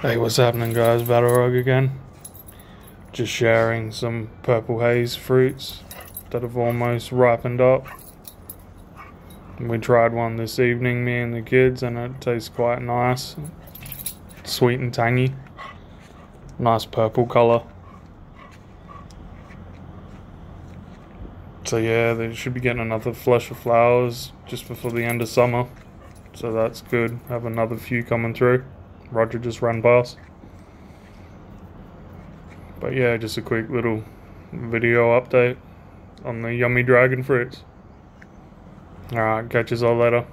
Hey, what's happening, guys? Battlerog again. Just sharing some purple haze fruits that have almost ripened up. We tried one this evening, me and the kids, and it tastes quite nice. Sweet and tangy. Nice purple color. So yeah, they should be getting another flush of flowers just before the end of summer. So that's good. Have another few coming through. Roger just ran past. But yeah, just a quick little video update on the yummy dragon fruits. Alright, catch us all later.